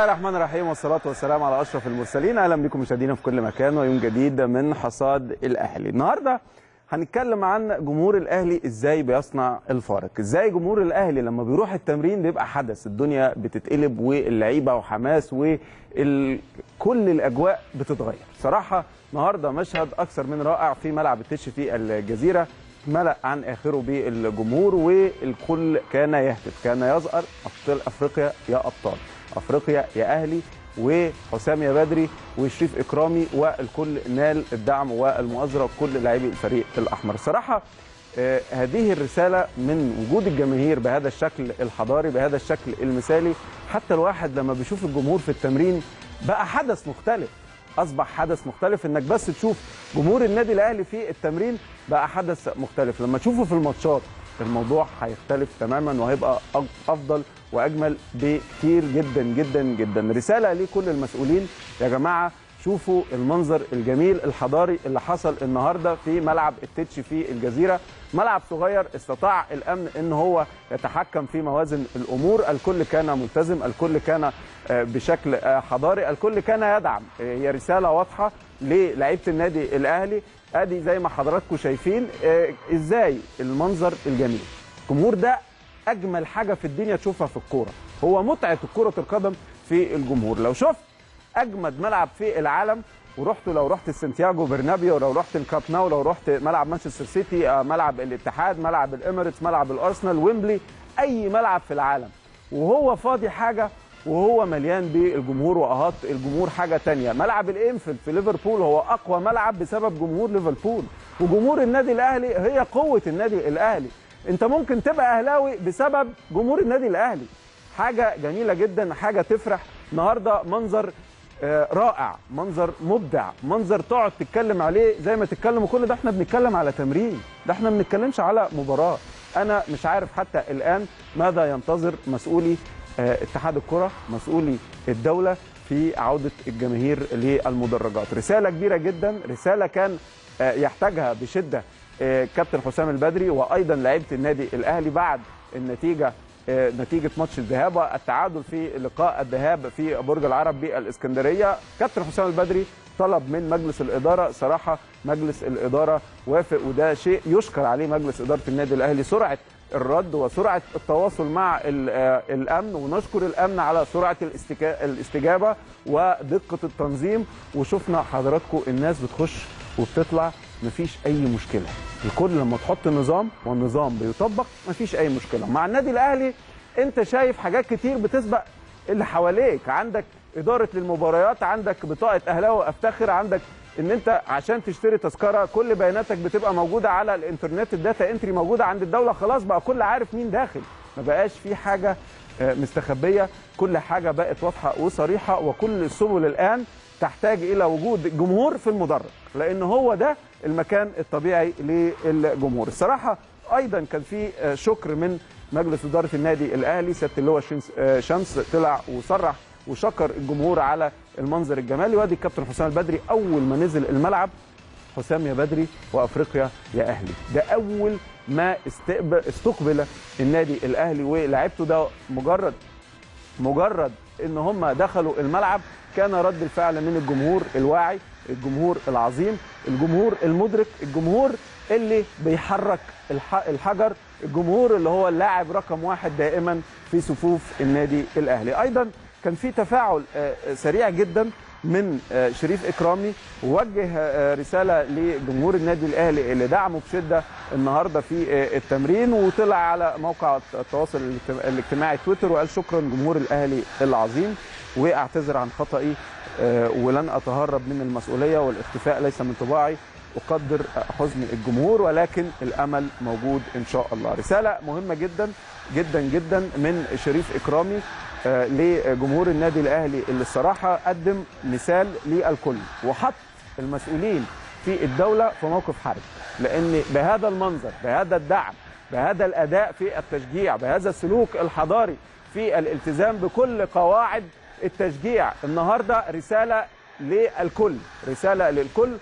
الله الرحمن الرحيم والصلاة والسلام على أشرف المرسلين. أهلا بكم مشاهدينا في كل مكان ويوم جديد من حصاد الأهلي. النهاردة هنتكلم عن جمهور الأهلي إزاي بيصنع الفارق. إزاي جمهور الأهلي لما بيروح التمرين بيبقى حدث. الدنيا بتتقلب واللعيبة وحماس وكل الأجواء بتتغير. صراحة النهاردة مشهد أكثر من رائع في ملعب التش في الجزيرة. ملأ عن آخره بالجمهور والكل كان يهتف. كان يزأر أفريقيا يا أبطال. افريقيا يا أهلي وحسام يا بدري وشريف اكرامي والكل نال الدعم والمؤازرة وكل لاعبي الفريق الاحمر. صراحة آه هذه الرسالة من وجود الجماهير بهذا الشكل الحضاري بهذا الشكل المثالي حتى الواحد لما بيشوف الجمهور في التمرين بقى حدث مختلف. أصبح حدث مختلف إنك بس تشوف جمهور النادي الأهلي في التمرين بقى حدث مختلف. لما تشوفه في الماتشات الموضوع هيختلف تماما وهيبقى أفضل وأجمل بكتير جدا جدا جدا. رسالة لكل المسؤولين يا جماعة شوفوا المنظر الجميل الحضاري اللي حصل النهارده في ملعب التتش في الجزيرة. ملعب صغير استطاع الأمن إن هو يتحكم في موازن الأمور. الكل كان ملتزم الكل كان بشكل حضاري. الكل كان يدعم. هي رسالة واضحة للاعيبه النادي الأهلي. ادي زي ما حضراتكم شايفين إزاي المنظر الجميل. الجمهور ده اجمل حاجة في الدنيا تشوفها في الكورة. هو متعة كرة القدم في الجمهور. لو شفت اجمد ملعب في العالم ورحت لو رحت سانتياغو برنابيو لو رحت الكامب نو لو رحت ملعب مانشستر سيتي ملعب الاتحاد ملعب الاميريتس ملعب الارسنال ويمبلي اي ملعب في العالم. وهو فاضي حاجة وهو مليان بالجمهور وأهات الجمهور حاجة تانية. ملعب الإنفيلد في ليفربول هو أقوى ملعب بسبب جمهور ليفربول. وجمهور النادي الأهلي هي قوة النادي الأهلي. أنت ممكن تبقى أهلاوي بسبب جمهور النادي الأهلي. حاجة جميلة جدا حاجة تفرح. النهارده منظر رائع منظر مبدع منظر تقعد تتكلم عليه زي ما تتكلم. وكل ده إحنا بنتكلم على تمرين. ده إحنا ما بنتكلمش على مباراة. أنا مش عارف حتى الآن ماذا ينتظر مسؤولي اتحاد الكرة مسؤولي الدولة في عودة الجماهير للمدرجات. رسالة كبيرة جدا رسالة كان يحتاجها بشدة كابتن حسام البدري وأيضا لعيبة النادي الأهلي بعد النتيجة نتيجة ماتش الذهاب والتعادل في لقاء الذهاب في برج العرب بالإسكندرية. كابتن حسام البدري طلب من مجلس الإدارة صراحة مجلس الإدارة وافق وده شيء يشكر عليه مجلس إدارة النادي الأهلي. سرعة الرد وسرعة التواصل مع الأمن ونشكر الأمن على سرعة الاستجابة ودقة التنظيم. وشفنا حضراتكم الناس بتخش وبتطلع مفيش أي مشكلة. الكل لما تحط نظام والنظام بيطبق مفيش أي مشكلة. مع النادي الأهلي أنت شايف حاجات كتير بتسبق اللي حواليك. عندك إدارة للمباريات عندك بطاقة أهلاوي افتخر عندك ان انت عشان تشتري تذكرة كل بياناتك بتبقى موجودة على الانترنت ال data entry موجودة عند الدولة خلاص بقى كل عارف مين داخل. ما بقاش في حاجة مستخبية. كل حاجة بقت واضحة وصريحة وكل السبل الآن تحتاج إلى وجود جمهور في المدرج لأن هو ده المكان الطبيعي للجمهور. الصراحة أيضا كان في شكر من مجلس إدارة النادي الأهلي سياده اللواء شمس طلع وصرح وشكر الجمهور على المنظر الجمالي. وادي الكابتن حسام البدري أول ما نزل الملعب. حسام يا بدري وأفريقيا يا أهلي. ده أول ما استقبل النادي الأهلي ولاعيبته ده مجرد مجرد إن هم دخلوا الملعب كان رد الفعل من الجمهور الواعي الجمهور العظيم الجمهور المدرك الجمهور اللي بيحرك الحجر الجمهور اللي هو اللاعب رقم واحد دائما في صفوف النادي الأهلي. أيضا كان في تفاعل سريع جدا من شريف إكرامي ووجه رسالة لجمهور النادي الأهلي اللي دعمه بشدة النهارده في التمرين وطلع على موقع التواصل الاجتماعي تويتر وقال شكرا جمهور الأهلي العظيم وأعتذر عن خطئي ولن أتهرب من المسؤولية والاختفاء ليس من طباعي أقدر حزن الجمهور ولكن الأمل موجود إن شاء الله. رسالة مهمة جدا جدا جدا من شريف إكرامي لجمهور النادي الأهلي اللي الصراحة قدم مثال للكل وحط المسؤولين في الدولة في موقف حرج. لأن بهذا المنظر بهذا الدعم بهذا الأداء في التشجيع بهذا السلوك الحضاري في الالتزام بكل قواعد التشجيع النهارده رسالة للكل رسالة للكل.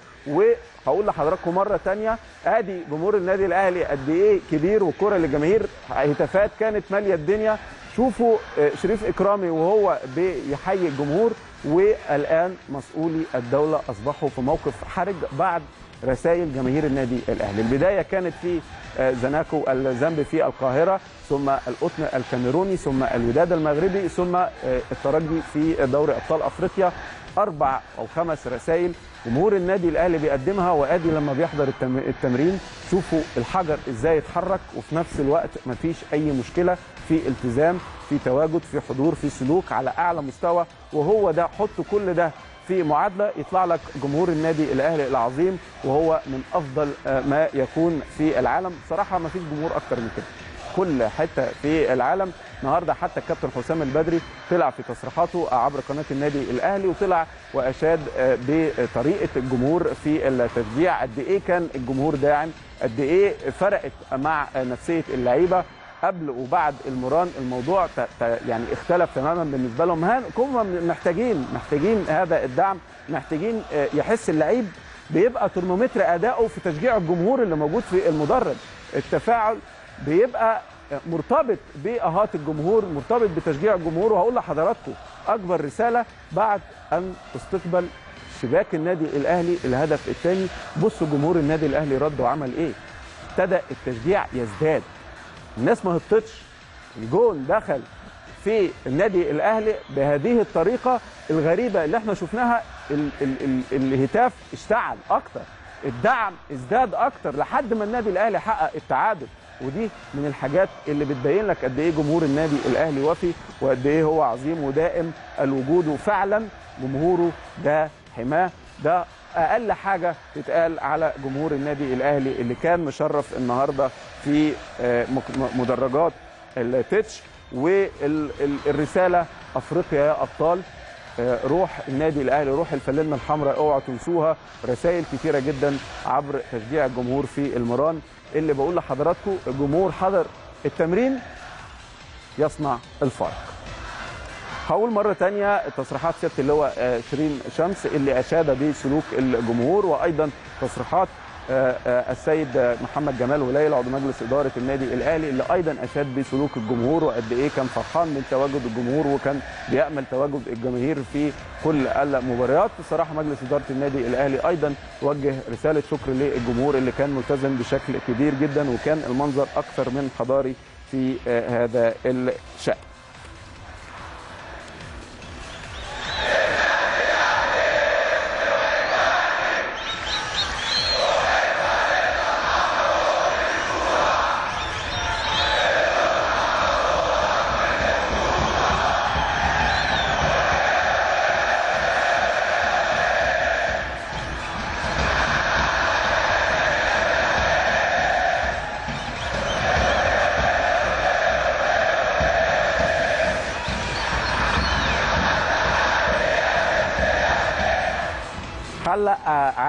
هقول لحضراتكم مرة تانية أدي جمهور النادي الأهلي قد إيه كبير والكرة للجماهير هتافات كانت مالية الدنيا. شوفوا آه، شريف إكرامي وهو بيحيي الجمهور والآن مسؤولي الدولة أصبحوا في موقف حرج بعد رسائل جماهير النادي الأهلي. البداية كانت في آه، زناكو الزامبي في القاهرة ثم القطن الكاميروني ثم الوداد المغربي ثم آه، الترجي في دوري أبطال أفريقيا. أربع أو خمس رسائل جمهور النادي الأهلي بيقدمها وأدي لما بيحضر التم- التمرين. شوفوا الحجر إزاي يتحرك وفي نفس الوقت مفيش أي مشكلة. في التزام في تواجد في حضور في سلوك على أعلى مستوى وهو ده حط كل ده في معادلة يطلع لك جمهور النادي الأهلي العظيم وهو من أفضل آه، ما يكون في العالم. صراحة ما فيش جمهور أكتر من كده. كل حتة في العالم. النهارده حتى الكابتن حسام البدري طلع في تصريحاته عبر قناة النادي الأهلي وطلع وأشاد آه، بطريقة الجمهور في التشجيع. قد إيه كان الجمهور داعم؟ قد إيه فرقت مع نفسية اللعيبة؟ قبل وبعد المران الموضوع يعني اختلف تماما بالنسبة لهم. هم محتاجين محتاجين هذا الدعم محتاجين آه، يحس اللعيب بيبقى ترمومتر ادائه في تشجيع الجمهور اللي موجود في المدرج التفاعل بيبقى مرتبط بإهات الجمهور مرتبط بتشجيع الجمهور. وهقول لحضراتكم أكبر رسالة بعد أن استقبل شباك النادي الأهلي الهدف الثاني. بصوا جمهور النادي الأهلي رد وعمل إيه؟ ابتدى التشجيع يزداد. الناس ما هبطتش الجون دخل في النادي الأهلي بهذه الطريقة الغريبة اللي إحنا شفناها. ال ال ال الهتاف اشتعل أكتر. الدعم ازداد أكتر لحد ما النادي الأهلي حقق التعادل. ودي من الحاجات اللي بتبين لك قد إيه جمهور النادي الأهلي وفي وقد إيه هو عظيم ودائم الوجود. وفعلا جمهوره ده حماه. ده أقل حاجة تتقال على جمهور النادي الأهلي اللي كان مشرف النهارده في آه، مدرجات التتش والرسالة أفريقيا يا أبطال. آه، روح النادي الأهلي روح الفلنه الحمراء اوعوا تنسوها. رسائل كتيرة جدا عبر تشجيع الجمهور في المران. اللي بقول لحضراتكم الجمهور حضر التمرين يصنع الفارق هقول مرة تانية تصريحات سيادة اللواء آه، شيرين شمس اللي أشاد بسلوك الجمهور وأيضا تصريحات آه، آه، السيد محمد جمال ولايل عضو مجلس إدارة النادي الأهلي اللي أيضا أشاد بسلوك الجمهور وقد إيه كان فرحان من تواجد الجمهور وكان بيأمل تواجد الجماهير في كل المباريات. بصراحة مجلس إدارة النادي الأهلي أيضا وجه رسالة شكر للجمهور اللي كان ملتزم بشكل كبير جدا وكان المنظر أكثر من حضاري في هذا الشأن.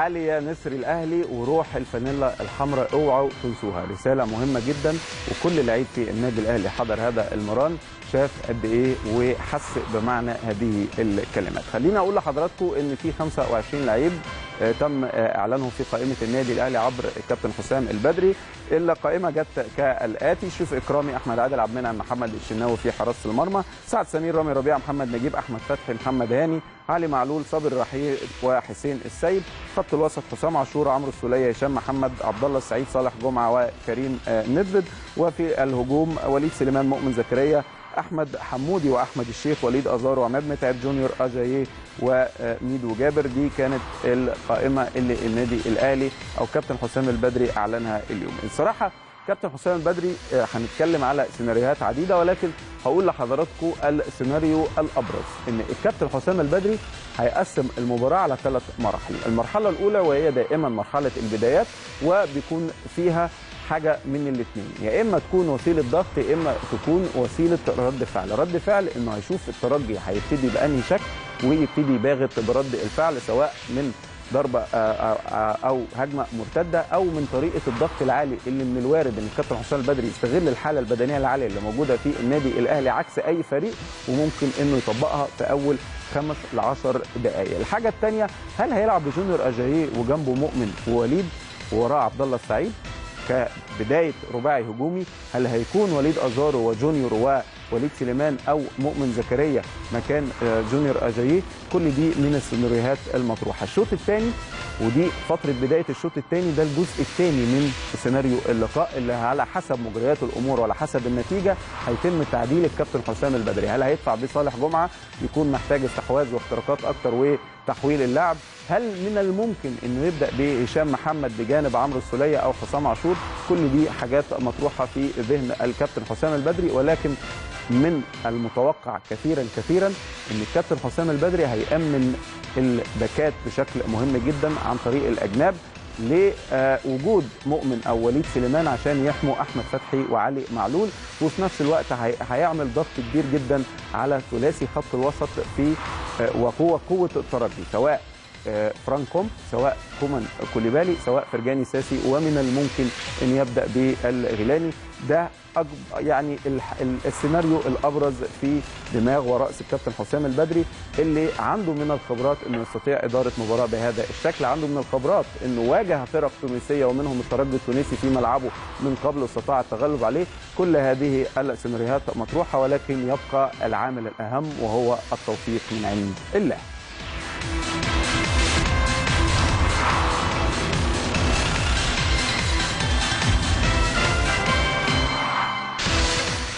عالية نسر الأهلي وروح الفانيلا الحمراء. اوعوا تنسوها. رسالة مهمة جدا وكل لعيب في النادي الأهلي حضر هذا المران شاف قد إيه وحس بمعنى هذه الكلمات. خلينا أقول لحضراتكم إن في 25 لعيب آه، تم آه، إعلانهم في قائمة النادي الأهلي عبر الكابتن حسام البدري. القائمه جت كالآتي. شوف إكرامي أحمد عادل عبد المنعم محمد الشناوي في حراسة المرمى سعد سمير رامي ربيع محمد نجيب أحمد فتحي محمد هاني علي معلول صابر رحيل وحسين السيد خط الوسط حسام عاشور عمرو السولية هشام محمد عبد الله السعيد صالح جمعة وكريم آه، ندفد. وفي الهجوم وليد سليمان مؤمن زكريا أحمد حمودي وأحمد الشيخ وليد أزار وعماد متعب جونيور أجاييه وميدو جابر. دي كانت القائمة اللي النادي الأهلي أو كابتن حسام البدري أعلنها اليوم. الصراحة كابتن حسام البدري آه، هنتكلم على سيناريوهات عديدة ولكن هقول لحضراتكم السيناريو الأبرز إن الكابتن حسام البدري هيقسم المباراة على ثلاث مراحل. المرحلة الأولى وهي دائما مرحلة البدايات وبيكون فيها حاجة من الاثنين يا إما تكون وسيلة ضغط يا إما تكون وسيلة رد فعل. رد فعل إنه هيشوف الترجي هيبتدي بأنهي شكل ويبتدي يباغت برد الفعل سواء من ضربة آه، آه، آه، أو هجمة مرتدة أو من طريقة الضغط العالي اللي من الوارد إن الكابتن حسام البدري يستغل الحالة البدنية العالية اللي موجودة في النادي الأهلي عكس أي فريق وممكن إنه يطبقها في أول خمس ل 10 دقائق الحاجة الثانية هل هيلعب بجونيور اجاييه وجنبه مؤمن ووليد ووراه عبد الله السعيد؟ كبداية رباعي هجومي هل هيكون وليد أزارو وجونيور ووليد سليمان أو مؤمن زكريا مكان جونيور أجاييه. كل دي من السيناريوهات المطروحة. الشوط الثاني ودي فترة بداية الشوط الثاني ده الجزء الثاني من سيناريو اللقاء اللي على حسب مجريات الأمور وعلى حسب النتيجة هيتم تعديل الكابتن حسام البدري. هل هيدفع بصالح جمعة؟ يكون محتاج استحواذ واختراقات أكتر وتحويل اللعب. هل من الممكن انه يبدا بهشام محمد بجانب عمرو السولية أو حسام عاشور؟ كل دي حاجات مطروحة في ذهن الكابتن حسام البدري. ولكن من المتوقع كثيرا كثيرا إن الكابتن حسام البدري هيأمن الباكات بشكل مهم جدا عن طريق الأجناب لوجود مؤمن أو وليد سليمان عشان يحموا أحمد فتحي وعلي معلول وفي نفس الوقت هيعمل ضغط كبير جدا على ثلاثي خط الوسط في وقوه قوة الترجي سواء فرانك كوم سواء كومان كوليبالي سواء فرجاني ساسي ومن الممكن إن يبدأ بالغيلاني. ده يعني السيناريو الأبرز في دماغ وراس الكابتن حسام البدري اللي عنده من الخبرات إنه يستطيع إدارة مباراة بهذا الشكل عنده من الخبرات إنه واجه فرق تونسية ومنهم الترجي التونسي في ملعبه من قبل واستطاع التغلب عليه. كل هذه السيناريوهات مطروحة ولكن يبقى العامل الأهم وهو التوفيق من عند الله.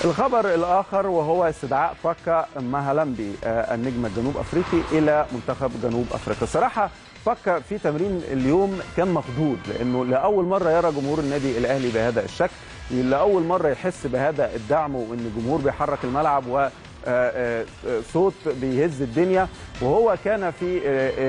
الخبر الآخر وهو استدعاء باكا مهلمبي النجم الجنوب أفريقي إلى منتخب جنوب أفريقيا. الصراحه باكا في تمرين اليوم كان مخضوض لأنه لأول مرة يرى جمهور النادي الأهلي بهذا الشكل لأول مرة يحس بهذا الدعم وإن الجمهور بيحرك الملعب و صوت بيهز الدنيا. وهو كان في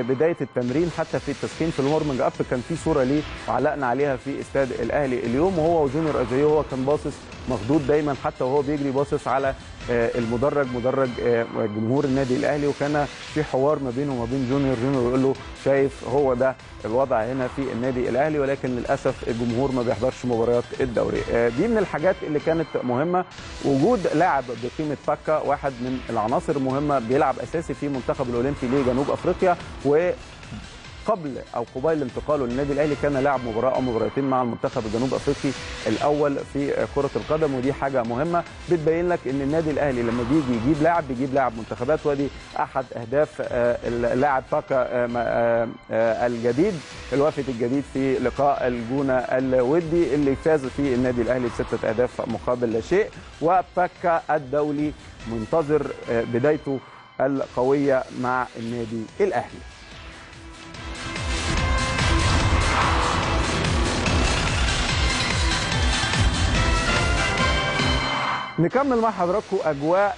بداية التمرين حتى في التسخين في الورمنج أب كان في صورة ليه وعلقنا عليها في استاد الأهلي اليوم وهو وجونيور اجاييه هو كان باصص مخضوض دايما حتى وهو بيجري باصص على المدرج مدرج جمهور النادي الأهلي. وكان في حوار ما بينه وما بين جونيور جونيور يقول له شايف هو ده الوضع هنا في النادي الأهلي. ولكن للأسف الجمهور ما بيحضرش مباريات الدوري. دي من الحاجات اللي كانت مهمة. وجود لاعب بقيمة باكا واحد من العناصر المهمة بيلعب أساسي في المنتخب الأولمبي لجنوب أفريقيا و قبل أو قبيل انتقاله للنادي الأهلي كان لاعب مباراة أو مباراتين مع المنتخب الجنوب أفريقي الأول في كرة القدم ودي حاجة مهمة بتبين لك إن النادي الأهلي لما بيجي يجيب لاعب بيجيب لاعب منتخبات ودي أحد أهداف اللاعب باكا الجديد الوافد الجديد في لقاء الجونة الودي اللي فاز فيه النادي الأهلي بستة أهداف مقابل لا شيء. وباكا الدولي منتظر بدايته القوية مع النادي الأهلي. نكمل مع حضراتكم أجواء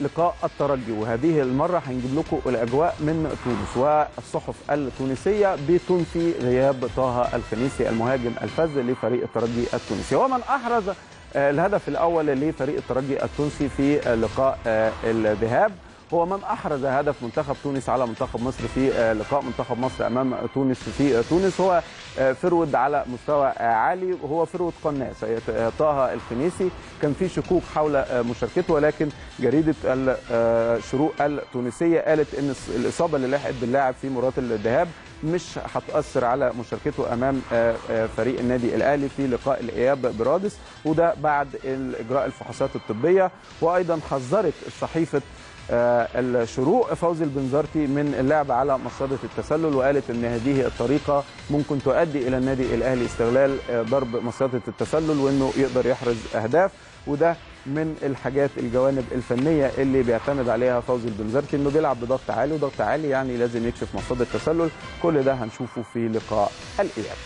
لقاء الترجي. وهذه المرة هنجيب لكم الأجواء من تونس والصحف التونسية بتنفي غياب طه الخنيسي المهاجم الفذ لفريق الترجي التونسي. ومن أحرز الهدف الأول لفريق الترجي التونسي في لقاء الذهاب هو من أحرز هدف منتخب تونس على منتخب مصر في لقاء منتخب مصر أمام تونس في تونس. هو forward على مستوى عالي وهو forward قناص طه الخنيسي. كان في شكوك حول مشاركته ولكن جريدة الشروق التونسية قالت إن الإصابة اللي لحقت باللاعب في مباراه الذهاب مش هتأثر على مشاركته أمام فريق النادي الأهلي في لقاء الإياب برادس. وده بعد إجراء الفحوصات الطبية. وأيضا حذرت صحيفه الشروق فوزي البنزرتي من اللعب على مصيدة التسلل وقالت إن هذه الطريقة ممكن تؤدي إلى النادي الأهلي استغلال ضرب مصيدة التسلل وإنه يقدر يحرز أهداف. وده من الحاجات الجوانب الفنية اللي بيعتمد عليها فوزي البنزرتي إنه بيلعب بضغط عالي وضغط عالي يعني لازم يكشف مصيدة التسلل. كل ده هنشوفه في لقاء الإياب.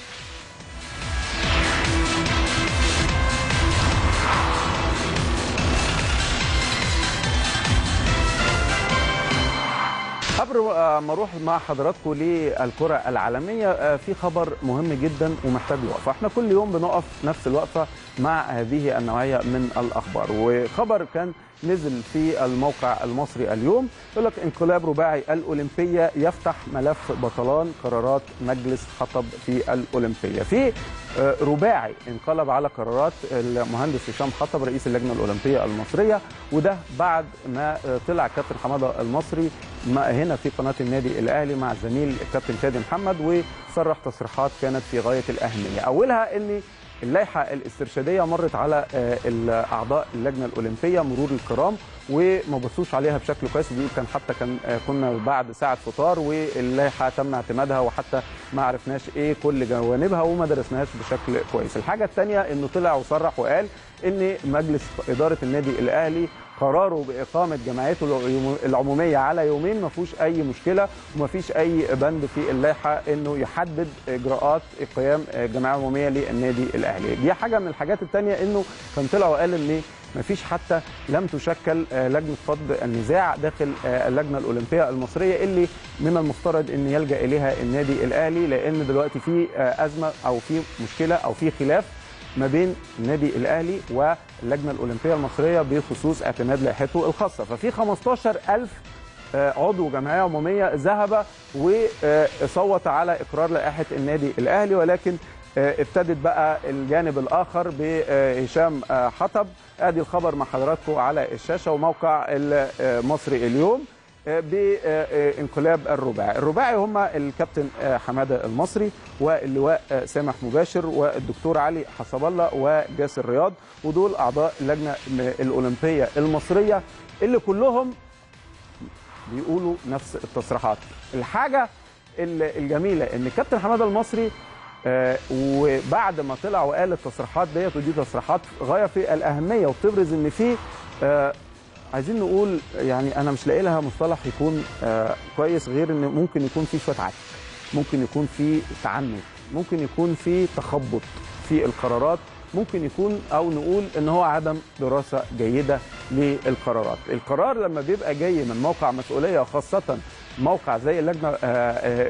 قبل ما أروح مع حضراتكم للكرة العالمية في خبر مهم جدا ومحتاج وقفه إحنا كل يوم بنقف نفس الوقفة مع هذه النوعية من الأخبار. وخبر كان نزل في الموقع المصري اليوم يقول لك انقلاب رباعي الأولمبية يفتح ملف بطلان قرارات مجلس حطب في الأولمبية. في رباعي انقلب على قرارات المهندس هشام حطب رئيس اللجنة الأولمبية المصرية وده بعد ما طلع كابتن حمادة المصري هنا في قناة النادي الأهلي مع الزميل الكابتن شادي محمد وصرح تصريحات كانت في غاية الأهمية. أولها ان اللائحة الاسترشادية مرت على اعضاء اللجنة الأولمبية مرور الكرام وما بصوش عليها بشكل كويس. ودي كان حتى كان كنا بعد ساعة فطار واللائحة تم اعتمادها وحتى ما عرفناش إيه كل جوانبها وما درسناهاش بشكل كويس. الحاجة الثانية إنه طلع وصرح وقال إن مجلس إدارة النادي الأهلي قراره بإقامة جمعيته العمومية على يومين. ما فيهوش أي مشكلة وما فيش أي بند في اللائحة إنه يحدد إجراءات قيام جمعية عمومية للنادي الأهلي. دي حاجة من الحاجات الثانية إنه كان طلع وقال إن ما فيش حتى لم تشكل لجنة فض النزاع داخل اللجنة الأولمبية المصرية اللي من المفترض إن يلجأ إليها النادي الأهلي لأن دلوقتي في أزمة أو في مشكلة أو في خلاف ما بين النادي الأهلي واللجنة الأولمبية المصرية بخصوص اعتماد لائحته الخاصة. ففي 15000 عضو جمعية عمومية ذهب وصوت على إقرار لائحة النادي الأهلي ولكن ابتدت بقى الجانب الآخر بهشام حطب. ادي الخبر مع حضراتكم على الشاشة وموقع المصري اليوم. بانقلاب الرباعي. الرباعي هم الكابتن حمادة المصري واللواء سامح مباشر والدكتور علي حسب الله وجاسر رياض ودول أعضاء اللجنة الأولمبية المصرية اللي كلهم بيقولوا نفس التصريحات. الحاجة الجميلة إن الكابتن حمادة المصري آه وبعد ما طلع وقال التصريحات ديت ودي تصريحات غاية في الأهمية وبتبرز إن في آه عايزين نقول يعني أنا مش لاقي لها مصطلح يكون آه كويس غير إن ممكن يكون في شوية عك. ممكن يكون في تعنت ممكن يكون في تخبط في القرارات. ممكن يكون أو نقول إن هو عدم دراسة جيدة للقرارات. القرار لما بيبقى جاي من موقع مسؤولية خاصة موقع زي اللجنة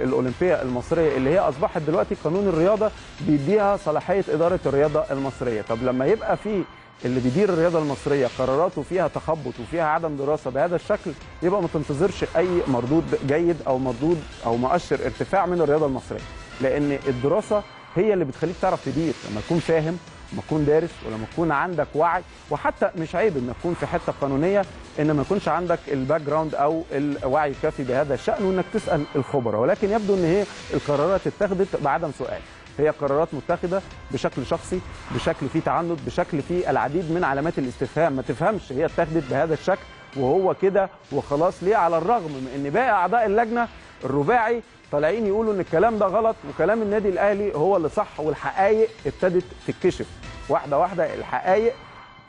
الأولمبية المصرية اللي هي أصبحت دلوقتي قانون الرياضة بيديها صلاحية إدارة الرياضة المصرية. طب لما يبقى في اللي بيدير الرياضة المصرية قراراته فيها تخبط وفيها عدم دراسة بهذا الشكل يبقى ما تنتظرش أي مردود جيد أو مردود أو مؤشر ارتفاع من الرياضة المصرية. لأن الدراسة هي اللي بتخليك تعرف تدير. لما تكون فاهم لما تكون دارس ولما تكون عندك وعي وحتى مش عيب انك تكون في حتة قانونية إن ما يكونش عندك ال background أو الوعي الكافي بهذا الشأن وإنك تسأل الخبراء. ولكن يبدو إن هي القرارات اتخذت بعدم سؤال. هي قرارات متخذة بشكل شخصي بشكل فيه تعنت بشكل فيه العديد من علامات الاستفهام. ما تفهمش هي اتخذت بهذا الشكل وهو كده وخلاص ليه؟ على الرغم من إن باقي أعضاء اللجنة الرباعي طالعين يقولوا إن الكلام ده غلط وكلام النادي الأهلي هو اللي صح والحقائق ابتدت تتكشف. واحدة واحدة الحقائق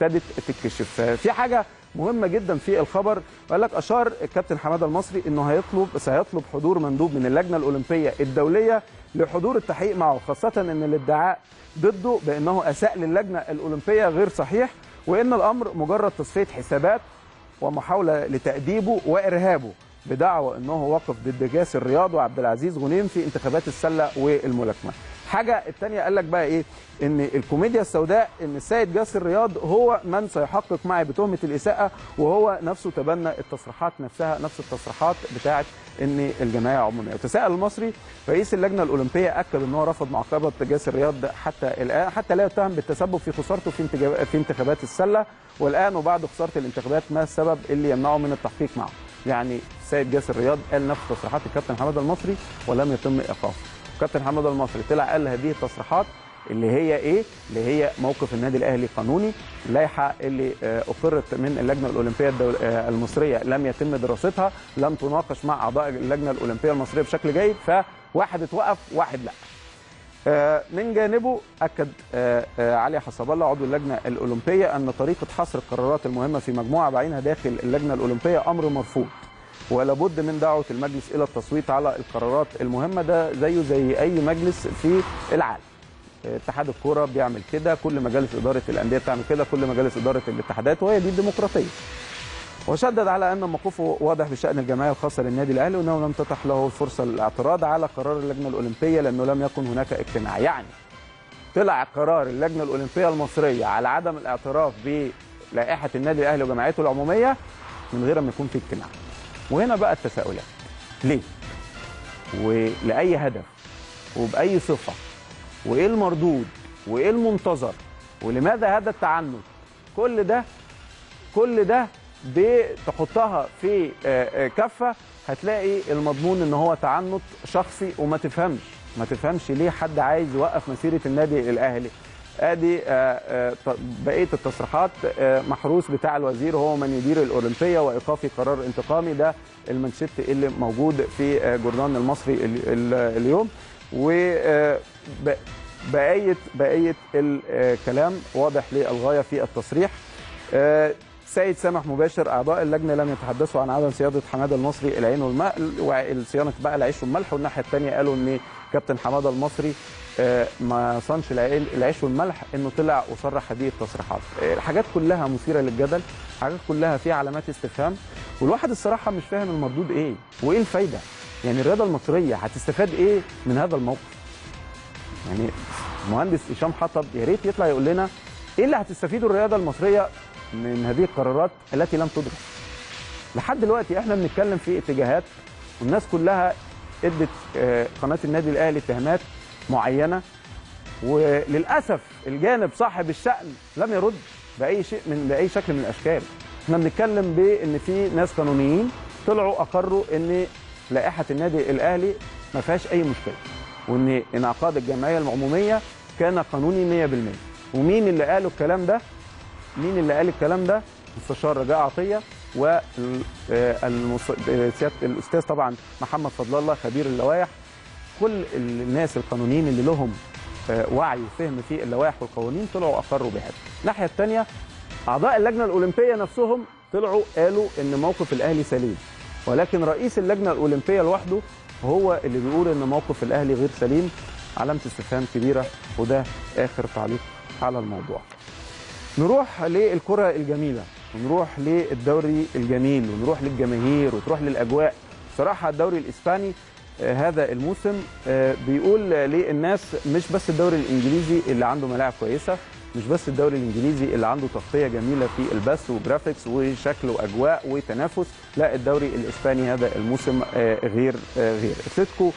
ابتدت تتكشف. في حاجة مهمة جدا في الخبر قال لك أشار الكابتن حمادة المصري إنه هيطلب سيطلب حضور مندوب من اللجنة الأولمبية الدولية لحضور التحقيق معه خاصة إن الادعاء ضده بأنه أساء للجنة الأولمبية غير صحيح وإن الأمر مجرد تصفية حسابات ومحاولة لتأديبه وإرهابه. بدعوى انه وقف ضد جاسر رياض وعبد العزيز غنيم في انتخابات السلة والملاكمة. حاجة الثانية قال لك بقى إيه؟ إن الكوميديا السوداء إن السيد جاسر رياض هو من سيحقق معي بتهمة الإساءة وهو نفسه تبنى التصريحات نفسها نفس التصريحات بتاعه إن الجمعيه عموميه. وتساءل المصري رئيس اللجنة الأولمبية أكد إن هو رفض معاقبة جاسر رياض حتى الآن حتى لا يتهم بالتسبب في خسارته في في انتخابات السلة والآن وبعد خسارة الانتخابات ما السبب اللي يمنعه من التحقيق معه؟ يعني السيد جاسر رياض قال نفس تصريحات الكابتن حماده المصري ولم يتم ايقافه. الكابتن حماده المصري طلع قال هذه التصريحات اللي هي إيه؟ اللي هي موقف النادي الأهلي قانوني، اللائحة اللي أقرت من اللجنة الأولمبية المصرية لم يتم دراستها، لم تناقش مع أعضاء اللجنة الأولمبية المصرية بشكل جيد، فواحد اتوقف واحد لا. من جانبه أكد علي حسب الله عضو اللجنة الأولمبية أن طريقة حصر القرارات المهمة في مجموعة بعينها داخل اللجنة الأولمبية أمر مرفوض ولا بد من دعوة المجلس إلى التصويت على القرارات المهمة ده زيه زي أي مجلس في العالم. اتحاد الكورة بيعمل كده كل مجالس إدارة الأندية بتعمل كده كل مجالس إدارة الاتحادات وهي دي الديمقراطية. وشدد على أن موقفه واضح بشأن الجمعية الخاصة للنادي الأهلي وأنه لم تتح له الفرصه للاعتراض على قرار اللجنة الأولمبية لأنه لم يكن هناك اجتماع. يعني طلع قرار اللجنة الأولمبية المصرية على عدم الاعتراف بلائحة النادي الأهلي وجمعيته العمومية من غير ما يكون في اجتماع. وهنا بقى التساؤلات. ليه؟ ولأي هدف؟ وبأي صفة؟ وإيه المردود؟ وإيه المنتظر؟ ولماذا هذا التعنت؟ كل ده كل ده بتحطها في آه، آه، كفة هتلاقي المضمون إن هو تعنت شخصي وما تفهمش. ما تفهمش ليه حد عايز يوقف مسيرة النادي الأهلي. أدي آه، بقية التصريحات محروس بتاع الوزير هو من يدير الأولمبية وايقافي قرار انتقامي. ده المانشيت اللي موجود في جورنال المصري ال- ال- اليوم. وبقيه بقية الكلام واضح للغاية في التصريح. سيد سامح مباشر أعضاء اللجنة لم يتحدثوا عن عدم صيادة حمادة المصري العين والماء وصيانه بقى العيش والملح. والناحية الثانية قالوا إن كابتن حمادة المصري آه، ما العين- العيش والملح إنه طلع وصرح هذه التصريحات. آه، الحاجات كلها مثيرة للجدل حاجات كلها فيها علامات استفهام. والواحد الصراحة مش فاهم المردود إيه وإيه الفايدة؟ يعني الرياضة المصرية هتستفاد إيه من هذا الموقف؟ يعني المهندس هشام حطب يا ريت يطلع يقول لنا إيه اللي هتستفيده الرياضة المصرية من هذه القرارات التي لم تدرس لحد دلوقتي إحنا بنتكلم في اتجاهات والناس كلها إدت آه، قناة النادي الأهلي اتهامات معينة وللأسف الجانب صاحب الشأن لم يرد بأي شيء من بأي شكل من الأشكال. إحنا بنتكلم بإن في ناس قانونيين طلعوا أقروا إن لائحة النادي الأهلي ما فيهاش أي مشكلة وإن انعقاد الجمعية العموميه كان قانوني 100% ومين اللي قالوا الكلام ده؟ مين اللي قال الكلام ده مستشار رجاء عطية و سياده الأستاذ طبعا محمد فضل الله خبير اللوائح كل الناس القانونيين اللي لهم آه، وعي وفهم في اللوائح والقوانين طلعوا أقروا بهذا. الناحية الثانية أعضاء اللجنة الأولمبية نفسهم طلعوا قالوا إن موقف الأهلي سليم ولكن رئيس اللجنة الأولمبية لوحده هو اللي بيقول إن موقف الأهلي غير سليم علامة استفهام كبيرة وده آخر تعليق على الموضوع. نروح للكرة الجميلة ونروح للدوري الجميل ونروح للجماهير وتروح للأجواء. صراحة الدوري الإسباني آه، هذا الموسم آه، بيقول للناس مش بس الدوري الإنجليزي اللي عنده ملاعب كويسة مش بس الدوري الإنجليزي اللي عنده تغطية جميلة في البث وجرافيكس وشكل وأجواء وتنافس لا الدوري الإسباني هذا الموسم آه، غير غير. أتلتيكو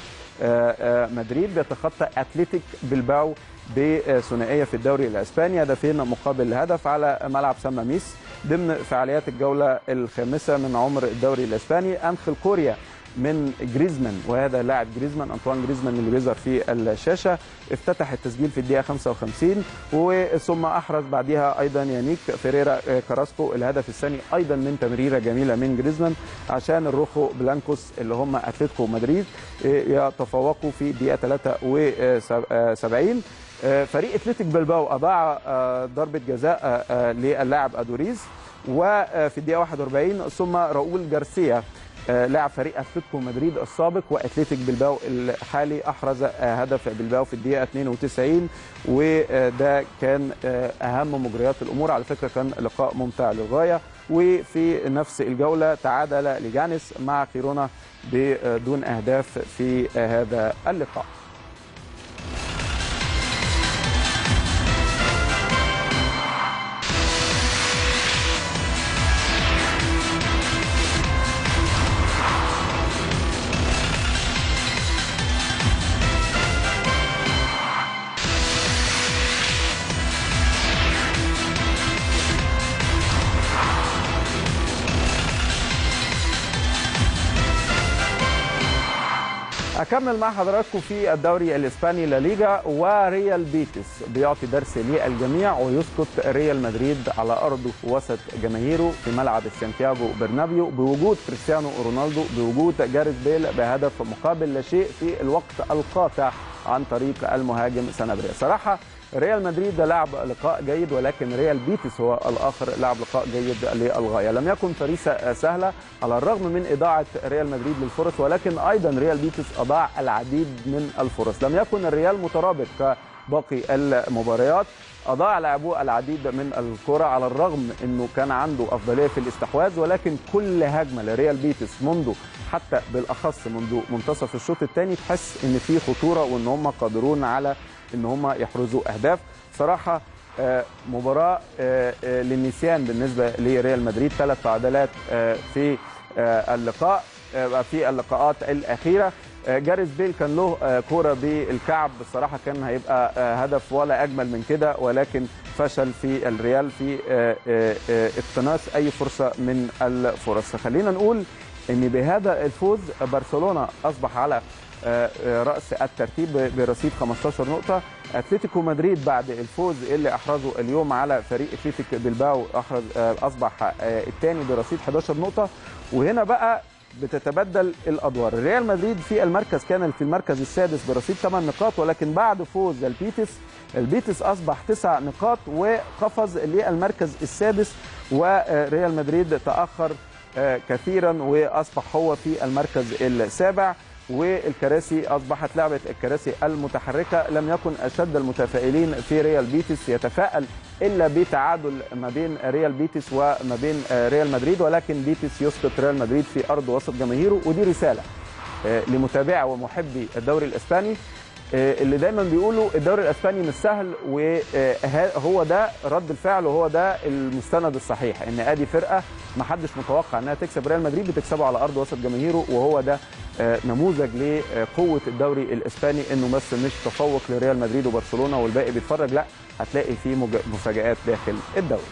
مدريد بيتخطى أتلتيك بلباو بثنائية في الدوري الإسباني هدفين مقابل هدف على ملعب سان ماميس ضمن فعاليات الجولة الخامسة من عمر الدوري الإسباني. انخل كوريا من جريزمان وهذا لاعب جريزمان أنطوان جريزمان اللي بيظهر في الشاشة افتتح التسجيل في الدقيقة 55 وثم أحرز بعدها أيضا يانيك فيريرا كاراسكو الهدف الثاني أيضا من تمريرة جميلة من جريزمان عشان الروخو بلانكوس اللي هم أتلتيكو مدريد يتفوقوا في الدقيقة 73 فريق اتلتيك بلباو اضاع ضربة جزاء للاعب أدوريز. وفي الدقيقة 41 ثم راؤول جارسيا لاعب فريق أتلتيكو مدريد السابق واتلتيك بلباو الحالي. أحرز هدف بلباو في الدقيقة 92 وده كان أهم مجريات الأمور. على فكرة كان لقاء ممتع للغاية. وفي نفس الجولة تعادل لجانس مع خيرونا بدون أهداف في هذا اللقاء. حضراتكم في الدوري الإسباني لا ليجا وريال بيتس بيعطي درس للجميع ويسقط ريال مدريد على ارضه وسط جماهيره في ملعب سانتياغو برنابيو بوجود كريستيانو رونالدو بوجود جاريث بيل بهدف مقابل لا شيء في الوقت القاتل عن طريق المهاجم سانابريا صراحة ريال مدريد لعب لقاء جيد ولكن ريال بيتس هو الآخر لعب لقاء جيد للغاية. لم يكن فريسة سهلة على الرغم من إضاعة ريال مدريد للفرص ولكن أيضا ريال بيتس أضاع العديد من الفرص. لم يكن الريال مترابط كباقي المباريات أضاع لاعبوه العديد من الكرة على الرغم إنه كان عنده أفضلية في الاستحواذ ولكن كل هجمة لريال بيتس منذ حتى بالأخص منذ منتصف الشوط الثاني تحس إن في خطورة وإن هم قادرون على إن هم يحرزوا أهداف. صراحة آه، مباراة آه، آه، للنسيان بالنسبة لريال مدريد. ثلاث تعادلات في اللقاء في اللقاءات الأخيرة. جاريث بيل كان له كورة بالكعب. بصراحه كان هيبقى هدف ولا أجمل من كده ولكن فشل في الريال في اقتناص أي فرصة من الفرص. خلينا نقول إن بهذا الفوز برشلونة أصبح على رأس الترتيب برصيد 15 نقطة. أتلتيكو مدريد بعد الفوز اللي أحرزه اليوم على فريق أتلتيك بلباو أحرز آه، أصبح آه، الثاني برصيد 11 نقطة. وهنا بقى بتتبدل الأدوار. ريال مدريد في المركز كان في المركز السادس برصيد 8 نقاط ولكن بعد فوز البيتس البيتس أصبح 9 نقاط وقفز للمركز السادس وريال مدريد تأخر آه، كثيرا وأصبح هو في المركز السابع. والكراسي أصبحت لعبة الكراسي المتحركة لم يكن أشد المتفائلين في ريال بيتس يتفائل إلا بتعادل ما بين ريال بيتس وما بين آه، ريال مدريد ولكن بيتس يسقط ريال مدريد في أرض وسط جماهيره. ودي رسالة آه، لمتابعي ومحبي الدوري الإسباني. آه، اللي دايما بيقولوا الدوري الأسباني مش سهل وهو ده رد الفعل وهو ده المستند الصحيح إن آدي فرقة ما حدش متوقع إنها تكسب ريال مدريد بتكسبه على أرض وسط جماهيره وهو ده آه، نموذج لقوة الدوري الإسباني إنه بس مش تفوق لريال مدريد وبرشلونة والباقي بيتفرج لا هتلاقي فيه مفاجآت داخل الدوري.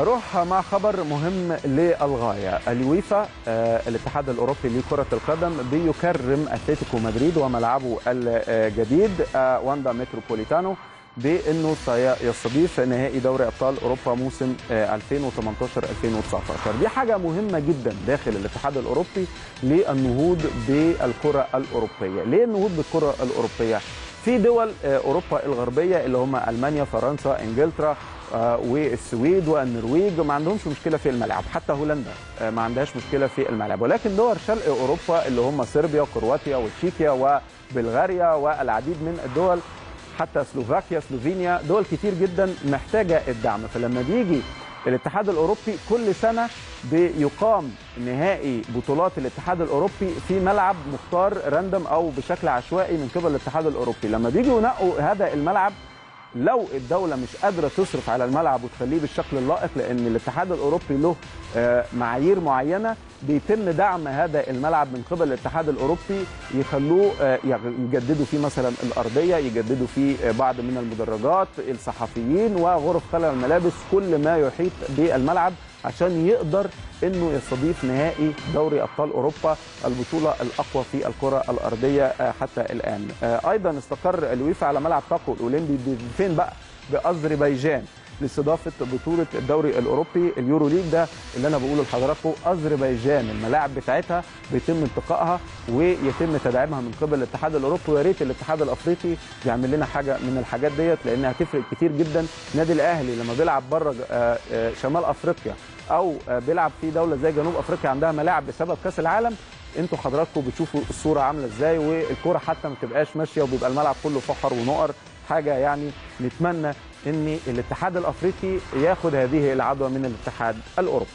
أروح مع خبر مهم للغاية. اليويفا آه، الاتحاد الأوروبي لكرة القدم بيكرم أتلتيكو مدريد وملعبه الجديد آه، واندا متروبوليتانو بأنه سيستضيف نهائي دوري أبطال أوروبا موسم آه، 2018 2019 دي حاجة مهمة جدا داخل الاتحاد الأوروبي للنهوض بالكرة الأوروبية. ليه النهوض بالكرة الأوروبية؟ في دول آه، أوروبا الغربية اللي هم ألمانيا فرنسا إنجلترا آه، والسويد والنرويج ما عندهمش مشكلة في الملعب حتى هولندا آه، ما عندهاش مشكلة في الملعب. ولكن دول شرق أوروبا اللي هم صربيا وكرواتيا وتشيكيا وبلغاريا والعديد من الدول حتى سلوفاكيا سلوفينيا دول كتير جدا محتاجة الدعم. فلما بيجي الاتحاد الأوروبي كل سنة بيقام نهائي بطولات الاتحاد الأوروبي في ملعب مختار راندم أو بشكل عشوائي من قبل الاتحاد الأوروبي. لما بيجوا ينقوا هذا الملعب لو الدولة مش قادرة تصرف على الملعب وتخليه بالشكل اللائق لأن الاتحاد الأوروبي له آه، معايير معينة بيتم دعم هذا الملعب من قبل الاتحاد الأوروبي يخلوه آه، يجددوا فيه مثلا الأرضية يجددوا فيه آه، بعض من المدرجات الصحفيين وغرف خلع الملابس كل ما يحيط بالملعب عشان يقدر إنه يستضيف نهائي دوري أبطال أوروبا البطولة الأقوى في الكرة الأرضية آه، حتى الآن. آه، أيضا استقر الويفا على ملعب باكو الأولمبي فين بقى؟ بأذربيجان. لاستضافة بطولة الدوري الأوروبي اليورو ليج ده اللي أنا بقوله لحضراتكم أذربيجان. الملاعب بتاعتها بيتم انتقائها ويتم تدعيمها من قبل الاتحاد الأوروبي. ويا ريت الاتحاد الأفريقي يعمل لنا حاجة من الحاجات ديت لأنها هتفرق كتير جدا. النادي الأهلي لما بيلعب بره آه، شمال أفريقيا أو بيلعب في دولة زي جنوب أفريقيا عندها ملاعب بسبب كأس العالم. أنتوا حضراتكم بتشوفوا الصورة عاملة إزاي والكره حتى ما تبقاش ماشية وبيبقى الملعب كله فخر ونقر. حاجة يعني نتمنى إن الاتحاد الأفريقي ياخد هذه العدوى من الاتحاد الأوروبي.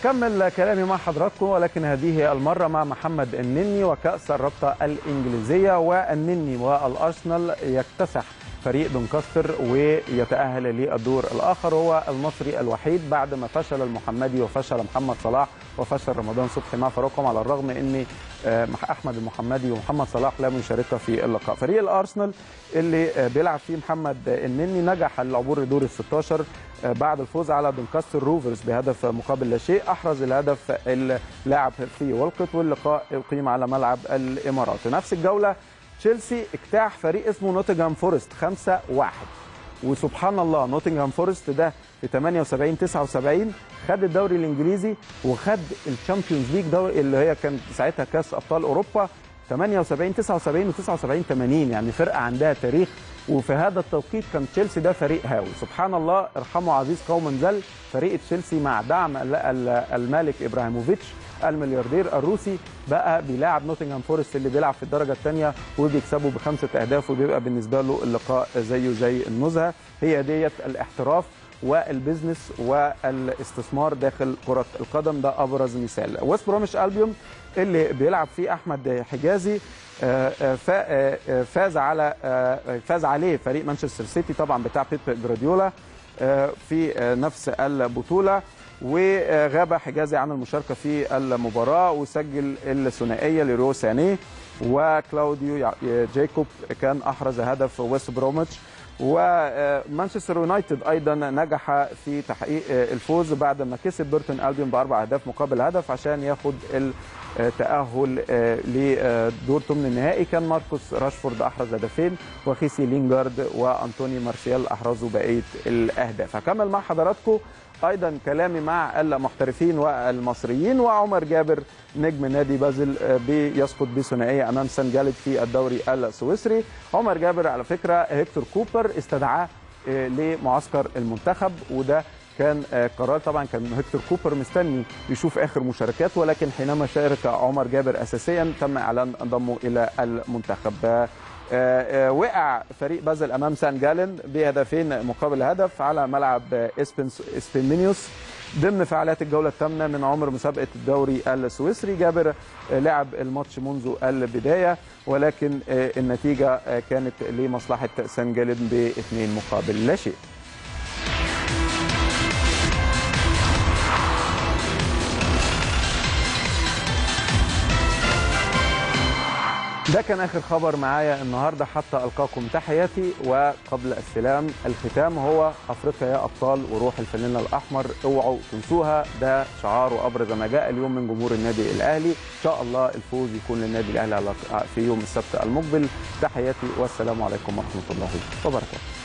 أكمل كلامي مع حضراتكم ولكن هذه المرة مع محمد النني وكأس الرابطة الإنجليزية والنني والأرسنال يكتسح فريق دونكاستر ويتأهل للدور الآخر. هو المصري الوحيد بعد ما فشل المحمدي وفشل محمد صلاح وفشل رمضان صبحي مع فريقهم على الرغم إن آه، أحمد المحمدي ومحمد صلاح لم يشاركا في اللقاء. فريق الأرسنال اللي بيلعب فيه محمد النني نجح العبور لدور ال 16 آه، بعد الفوز على دونكاستر روفرز بهدف مقابل لا شيء أحرز الهدف اللاعب في والكوت واللقاء اقيم على ملعب الإمارات. نفس الجولة تشيلسي اجتاح فريق اسمه نوتنغهام فورست 5 1 وسبحان الله نوتنغهام فورست ده في 78 79 خد الدوري الإنجليزي وخد ال Champions League دوري اللي هي كان ساعتها كأس أبطال أوروبا 78 79 و79 80 يعني فرقة عندها تاريخ وفي هذا التوقيت كان تشيلسي ده فريق هاوي. سبحان الله ارحموا عزيز قوما ذل فريق تشيلسي مع دعم المالك أبراموفيتش الملياردير الروسي بقى بيلاعب نوتنغهام فورست اللي بيلعب في الدرجة الثانية وبيكسبه بخمسة أهداف وبيبقى بالنسبة له اللقاء زيه زي النزهة. هي ديت الاحتراف وال business والاستثمار داخل كرة القدم. ده أبرز مثال. ويست بروميتش ألبيوم اللي بيلعب فيه أحمد حجازي. فاز على فاز عليه فريق مانشستر سيتي طبعا بتاع بيب جوارديولا في نفس البطولة وغاب حجازي عن المشاركة في المباراة وسجل الثنائية ليروي سانيه وكلاوديو جايكوب كان أحرز هدف ويست بروميتش ومانشستر يونايتد أيضا نجح في تحقيق الفوز بعد ما كسب بيرتون ألبيون بأربع أهداف مقابل هدف عشان ياخد التأهل لدور ثمن النهائي. كان ماركوس راشفورد أحرز هدفين وجيسي لينجارد وانطوني مارسيال أحرزوا بقية الأهداف. هكمل مع حضراتكم أيضا كلامي مع المحترفين والمصريين وعمر جابر نجم نادي بازل بيسقط بثنائيه أمام سان جالن في الدوري السويسري. عمر جابر على فكرة هيكتور كوبر استدعاه لمعسكر المنتخب وده كان قرار طبعا كان هيكتور كوبر مستني يشوف آخر مشاركات ولكن حينما شارك عمر جابر اساسيا تم إعلان ضمه إلى المنتخب. وقع فريق بازل أمام سان جالن بهدفين مقابل هدف على ملعب اسبينيوس ضمن فعاليات الجولة الثامنة من عمر مسابقة الدوري السويسري جابر لعب الماتش منذ البداية ولكن النتيجة كانت لمصلحة سان جالن باثنين مقابل لا شيء ده كان آخر خبر معايا النهارده حتى ألقاكم تحياتي وقبل السلام الختام هو أفريقيا يا أبطال وروح الفانيلا الأحمر اوعوا تنسوها. ده شعار وأبرز ما جاء اليوم من جمهور النادي الأهلي. إن شاء الله الفوز يكون للنادي الأهلي في يوم السبت المقبل. تحياتي والسلام عليكم ورحمة الله وبركاته.